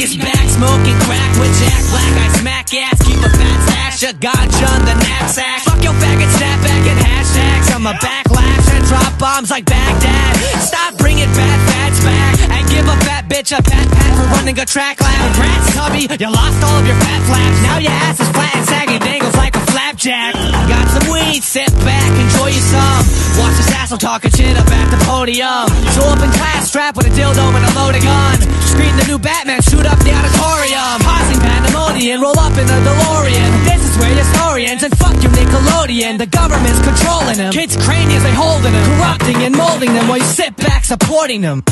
is back, smoking crack with Jack Black. I smack ass, keep a fat stash of ganja on the knapsack. Fuck your faggot, snapback and hashtags. I'm a backlash and drop bombs like Baghdad. Stop bringing bad fads back and give a fat bitch a pat pat for running a track lab. Congrats, hubby, you lost all of your fat flaps. Now your ass is flat and sagging, dangles like a flapjack. Got some weed, sit back, enjoy some. Watch this asshole talking shit up at the podium. Show up in class, strapped with a dildo and a loaded gun. Scream the new Batman, shoot up the auditorium. Causing pandemonium, roll up in the DeLorean. This is where your story ends, and fuck you, Nickelodeon. The government's controlling them. Kids' craniums, they holding them. Corrupting and molding them while you sit back supporting them.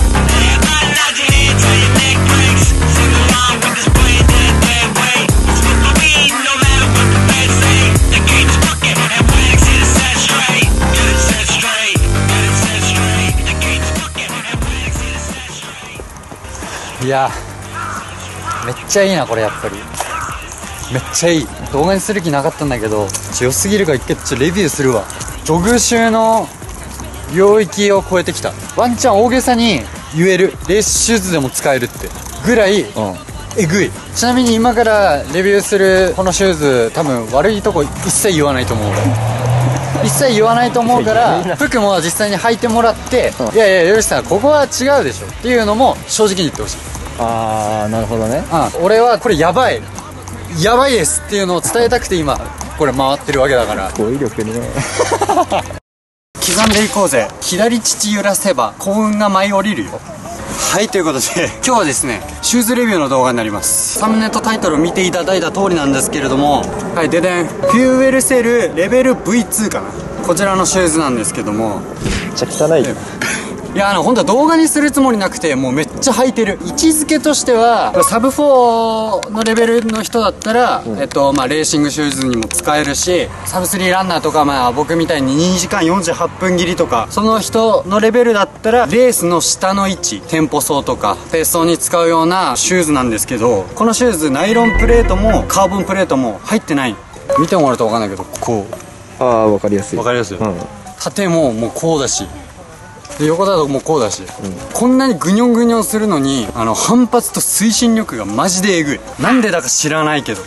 いやめっちゃいいなこれやっぱり。めっちゃいい。動画にする気なかったんだけど強すぎるから一回ちょレビューするわ。ジョグの領域を超えてきた。ワンチャン大げさに言える。レースシューズでも使えるって。ぐらい、えぐい。ちなみに今からレビューするこのシューズ多分悪いとこ一切言わないと思う。一切言わないと思うから服も実際に履いてもらって、いやいやよしさんここは違うでしょっていうのも正直に言ってほしい。ああなるほどね。うん、俺はこれやばい。やばいですっていうのを伝えたくて今これ回ってるわけだから。語彙力ね。刻んでいこうぜ。左乳揺らせば幸運が舞い降りるよはいということで 今日はですねシューズレビューの動画になります。サムネとタイトルを見ていただいた通りなんですけれどもはいででんフューエルセルレベル V2 かな。こちらのシューズなんですけども。めっちゃ汚いいやあの本当は動画にするつもりなくてもうめっちゃ履いてる。位置づけとしてはサブ4のレベルの人だったら、えっとまあ、レーシングシューズにも使えるしサブ3ランナーとか、まあ、僕みたいに2時間48分切りとかその人のレベルだったらレースの下の位置店舗層とかペース層に使うようなシューズなんですけどこのシューズナイロンプレートもカーボンプレートも入ってない。見てもらうと分かんないけどこう。ああわかりやすい。わかりやすいうん。縦ももうこうだしで横だともうこうだし、こんなにグニョングニョンするのにあの反発と推進力がマジでえぐい。なんでだか知らないけど。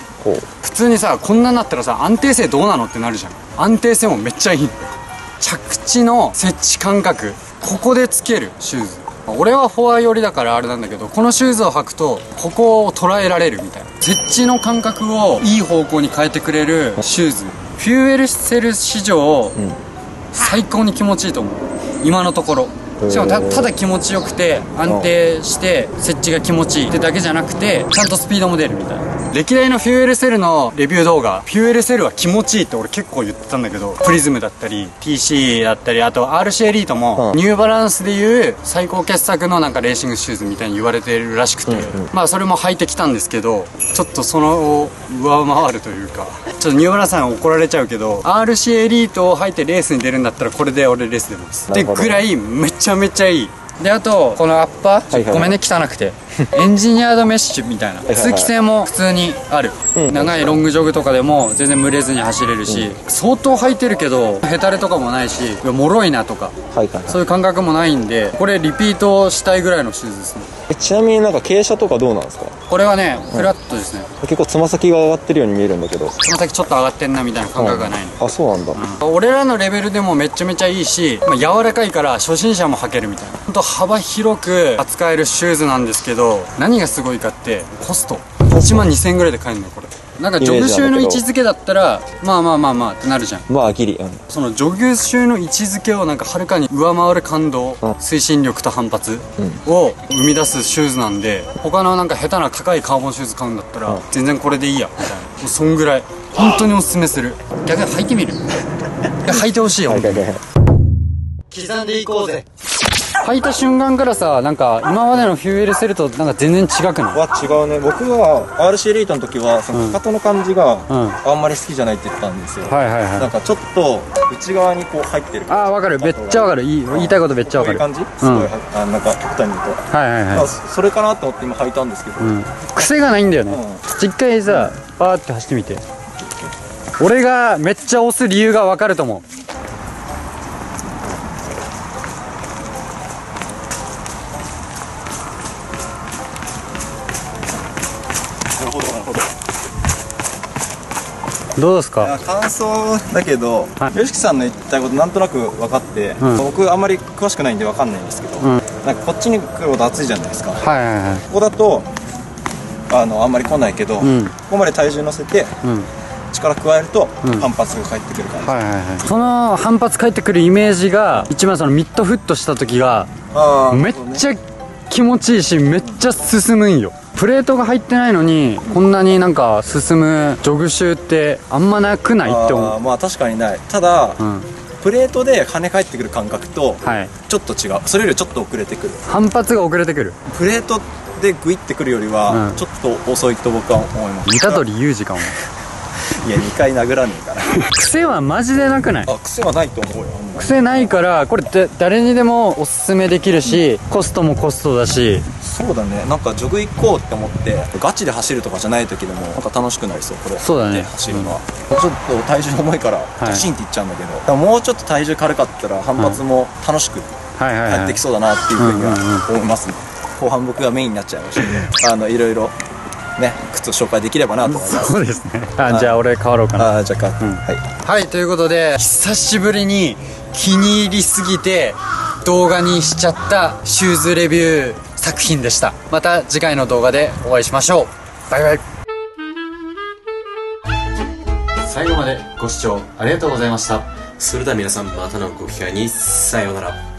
普通にさこんなになったらさ安定性どうなのってなるじゃん。安定性もめっちゃいい。着地の接地感覚ここでつけるシューズ。俺はフォア寄りだからあれなんだけどこのシューズを履くとここを捉えられるみたいな。接地の感覚をいい方向に変えてくれるシューズ。フューエルセル史上、最高に気持ちいいと思う今のところ。しかもたただ気持ちよくて安定して接地が気持ちいいってだけじゃなくてちゃんとスピードも出るみたいな歴代のフューエルセルのレビュー動画フューエルセルは気持ちいいって俺結構言ってたんだけどプリズムだったり PC だったりあと RC エリートもうん。ニューバランスでいう最高傑作のなんかレーシングシューズみたいに言われてるらしくて、まあそれも履いてきたんですけどちょっとその上回るというか ちょっとニューバランスさんに怒られちゃうけど RC エリートを履いてレースに出るんだったらこれで俺レース出ます。でなるほど。ぐらいめちゃめちゃいいであとこのアッパー、はいはいごめんね汚くて。エンジニアードメッシュみたいな。はい通気性も普通にある、うん。長いロングジョグとかでも全然蒸れずに走れるし、相当履いてるけどヘタレとかもないしいや脆いなとか。はいはい。そういう感覚もないんでこれリピートしたいぐらいのシューズですねえちなみになんか傾斜とかどうなんですか？これはねフラットですね。結構つま先が上がってるように見えるんだけど。つま先ちょっと上がってんなみたいな感覚がないの、あそうなんだ、俺らのレベルでもめちゃめちゃいいし、まあ、柔らかいから初心者も履けるみたいな。ほんと幅広く扱えるシューズなんですけど何がすごいかってコスト。1万2000円ぐらいで買えるのよこれなんかジョグシューの位置づけだったらまあまあまあまあってなるじゃん。まあギリ。うん。そのジョグシューの位置づけをなんかはるかに上回る感動うん。推進力と反発を生み出すシューズなんで他のなんか下手な高いカーボンシューズ買うんだったらうん。全然これでいいやみたいな。もうそんぐらい。本当におすすめする。逆に履いてみる。いや履いてほしいよ。刻んでいこうぜ履いた瞬間からさなんか今までのフューエルセルとなんか全然違くない？は違うね。僕は RC エリートの時はそのかかとの感じがうん。あんまり好きじゃないって言ってたんですよ、はいはいなんかちょっと内側にこう入ってるああ分かる。めっちゃ分かる。いい言いたいことめっちゃ分かる。こういう感じ？すごい、あなんか極端に言うと、はいはいはあそれかなと思って今履いたんですけど、い、うん、癖がないんだよね、うん。一回さバーって走ってみて。俺がめっちゃ押す理由が分かると思うどうですか？感想だけどはい。YOSHIKI さんの言ったことなんとなく分かって、うん。僕あんまり詳しくないんで分かんないんですけど、ん。なんかこっちに来ること暑いじゃないですか。こはいはいはい。こだとあのあんまり来ないけど、ん。ここまで体重乗せてうん。力加えるとうん。反発が返ってくる感じ、はいはいはい。その反発返ってくるイメージが一番そのミッドフットした時がめっちゃ気持ちいいしめっちゃ進むんよプレートが入ってないのにこんなになんか進むジョグシューってあんまなくないって思う。まあ確かにない。ただ、うん。プレートで跳ね返ってくる感覚とはい。ちょっと違う。それよりちょっと遅れてくる。反発が遅れてくる。プレートでグイってくるよりは、うん。ちょっと遅いと僕は思います。虎杖裕二かも いや2回殴らねえから。癖はマジでなくない？あ癖はないと思うよ癖ないからこれだ誰にでもおすすめできるしコストもコストだしそうだね。なんかジョグ行こうって思ってガチで走るとかじゃない時でもなんか楽しくなりそう。これ。そうだね。で走るのは、もうちょっと体重重いからい。ドシンっていっちゃうんだけど、でももうちょっと体重軽かったら反発も楽しくはい。はいはい入ってきそうだなっていうふうにはうんうんうん。思いますね。後半僕がメインになっちゃいました。けどあのいろいろね靴を紹介できればなと思います。そうですね。あじゃあ俺変わろうかな。ああじゃあか、ん。はい。はいということで久しぶりに気に入りすぎて動画にしちゃったシューズレビュー作品でした。また次回の動画でお会いしましょう。バイバイ。最後までご視聴ありがとうございました。それでは皆さんまたのご機会に。さようなら。